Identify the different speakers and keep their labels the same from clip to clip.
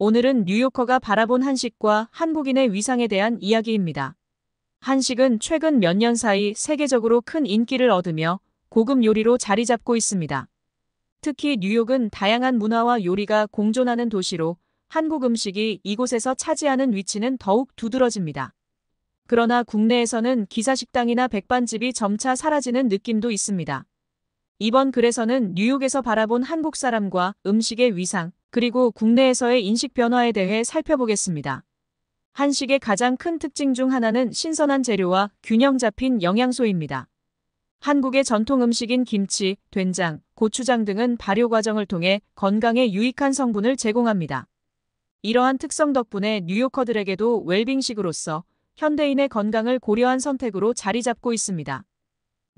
Speaker 1: 오늘은 뉴요커가 바라본 한식과 한국인의 위상에 대한 이야기입니다. 한식은 최근 몇 년 사이 세계적으로 큰 인기를 얻으며 고급 요리로 자리 잡고 있습니다. 특히 뉴욕은 다양한 문화와 요리가 공존하는 도시로 한국 음식이 이곳에서 차지하는 위치는 더욱 두드러집니다. 그러나 국내에서는 기사식당이나 백반집이 점차 사라지는 느낌도 있습니다. 이번 글에서는 뉴욕에서 바라본 한국 사람과 음식의 위상, 그리고 국내에서의 인식 변화에 대해 살펴보겠습니다. 한식의 가장 큰 특징 중 하나는 신선한 재료와 균형 잡힌 영양소입니다. 한국의 전통 음식인 김치, 된장, 고추장 등은 발효 과정을 통해 건강에 유익한 성분을 제공합니다. 이러한 특성 덕분에 뉴요커들에게도 웰빙식으로서 현대인의 건강을 고려한 선택으로 자리 잡고 있습니다.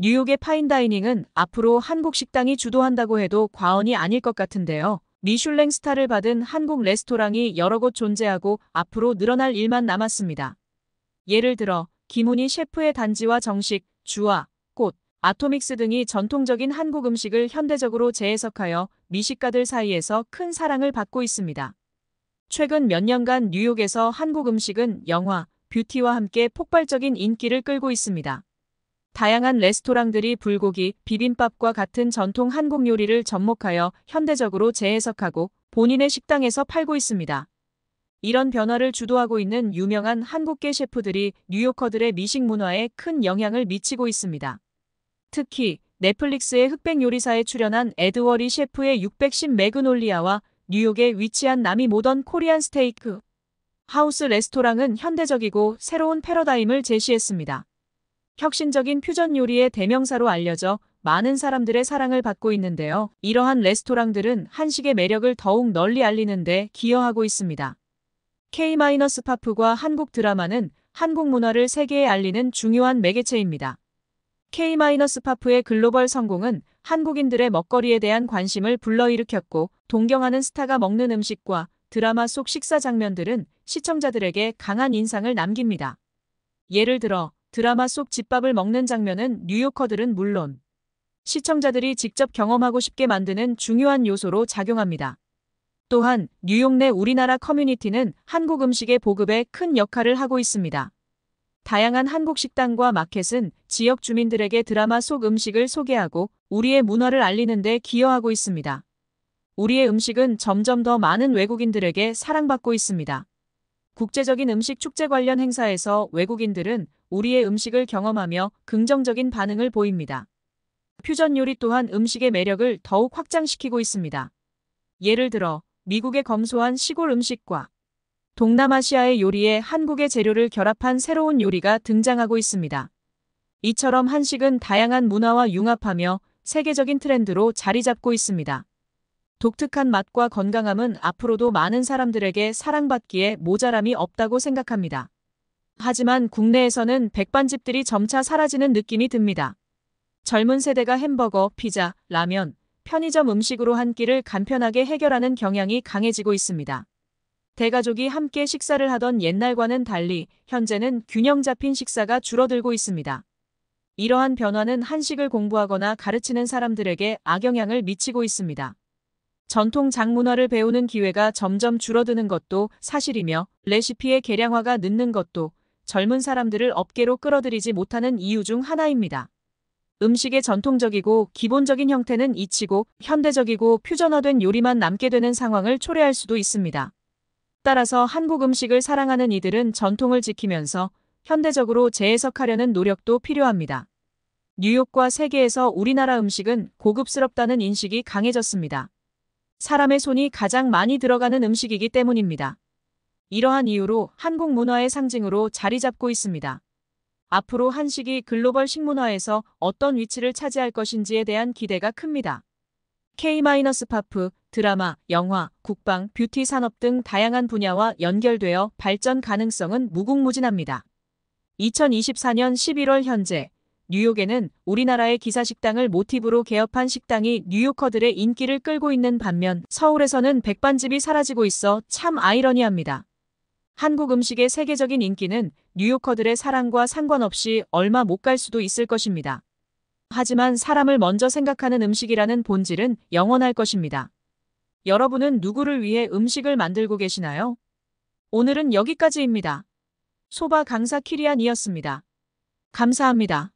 Speaker 1: 뉴욕의 파인다이닝은 앞으로 한국 식당이 주도한다고 해도 과언이 아닐 것 같은데요. 미슐랭 스타를 받은 한국 레스토랑이 여러 곳 존재하고 앞으로 늘어날 일만 남았습니다. 예를 들어 김훈희 셰프의 단지와 정식, 주화, 꽃, 아토믹스 등이 전통적인 한국 음식을 현대적으로 재해석하여 미식가들 사이에서 큰 사랑을 받고 있습니다. 최근 몇 년간 뉴욕에서 한국 음식은 영화, 뷰티와 함께 폭발적인 인기를 끌고 있습니다. 다양한 레스토랑들이 불고기, 비빔밥과 같은 전통 한국 요리를 접목하여 현대적으로 재해석하고 본인의 식당에서 팔고 있습니다. 이런 변화를 주도하고 있는 유명한 한국계 셰프들이 뉴요커들의 미식 문화에 큰 영향을 미치고 있습니다. 특히 넷플릭스의 흑백 요리사에 출연한 에드워드 리 셰프의 610 매그놀리아와 뉴욕에 위치한 나미 Modern Korean Steakhouse 레스토랑은 현대적이고 새로운 패러다임을 제시했습니다. 혁신적인 퓨전 요리의 대명사로 알려져 많은 사람들의 사랑을 받고 있는데요. 이러한 레스토랑들은 한식의 매력을 더욱 널리 알리는데 기여하고 있습니다. K-파프과 한국 드라마는 한국 문화를 세계에 알리는 중요한 매개체입니다. K-파프의 글로벌 성공은 한국인들의 먹거리에 대한 관심을 불러일으켰고 동경하는 스타가 먹는 음식과 드라마 속 식사 장면들은 시청자들에게 강한 인상을 남깁니다. 예를 들어 드라마 속 집밥을 먹는 장면은 뉴요커들은 물론 시청자들이 직접 경험하고 싶게 만드는 중요한 요소로 작용합니다. 또한 뉴욕 내 우리나라 커뮤니티는 한국 음식의 보급에 큰 역할을 하고 있습니다. 다양한 한국 식당과 마켓은 지역 주민들에게 드라마 속 음식을 소개하고 우리의 문화를 알리는 데 기여하고 있습니다. 우리의 음식은 점점 더 많은 외국인들에게 사랑받고 있습니다. 국제적인 음식 축제 관련 행사에서 외국인들은 우리의 음식을 경험하며 긍정적인 반응을 보입니다. 퓨전 요리 또한 음식의 매력을 더욱 확장시키고 있습니다. 예를 들어 미국의 검소한 시골 음식과 동남아시아의 요리에 한국의 재료를 결합한 새로운 요리가 등장하고 있습니다. 이처럼 한식은 다양한 문화와 융합하며 세계적인 트렌드로 자리 잡고 있습니다. 독특한 맛과 건강함은 앞으로도 많은 사람들에게 사랑받기에 모자람이 없다고 생각합니다. 하지만 국내에서는 백반집들이 점차 사라지는 느낌이 듭니다. 젊은 세대가 햄버거, 피자, 라면, 편의점 음식으로 한 끼를 간편하게 해결하는 경향이 강해지고 있습니다. 대가족이 함께 식사를 하던 옛날과는 달리 현재는 균형 잡힌 식사가 줄어들고 있습니다. 이러한 변화는 한식을 공부하거나 가르치는 사람들에게 악영향을 미치고 있습니다. 전통 장문화를 배우는 기회가 점점 줄어드는 것도 사실이며 레시피의 개량화가 늦는 것도 젊은 사람들을 업계로 끌어들이지 못하는 이유 중 하나입니다. 음식의 전통적이고 기본적인 형태는 잊히고 현대적이고 퓨전화된 요리만 남게 되는 상황을 초래할 수도 있습니다. 따라서 한국 음식을 사랑하는 이들은 전통을 지키면서 현대적으로 재해석하려는 노력도 필요합니다. 뉴욕과 세계에서 우리나라 음식은 고급스럽다는 인식이 강해졌습니다. 사람의 손이 가장 많이 들어가는 음식이기 때문입니다. 이러한 이유로 한국 문화의 상징으로 자리 잡고 있습니다. 앞으로 한식이 글로벌 식문화에서 어떤 위치를 차지할 것인지에 대한 기대가 큽니다. K-파프, 드라마, 영화, 국방, 뷰티 산업 등 다양한 분야와 연결되어 발전 가능성은 무궁무진합니다. 2024년 11월 현재 뉴욕에는 우리나라의 기사식당을 모티브로 개업한 식당이 뉴요커들의 인기를 끌고 있는 반면 서울에서는 백반집이 사라지고 있어 참 아이러니합니다. 한국 음식의 세계적인 인기는 뉴요커들의 사랑과 상관없이 얼마 못 갈 수도 있을 것입니다. 하지만 사람을 먼저 생각하는 음식이라는 본질은 영원할 것입니다. 여러분은 누구를 위해 음식을 만들고 계시나요? 오늘은 여기까지입니다. 소바 강사 키리안이었습니다. 감사합니다.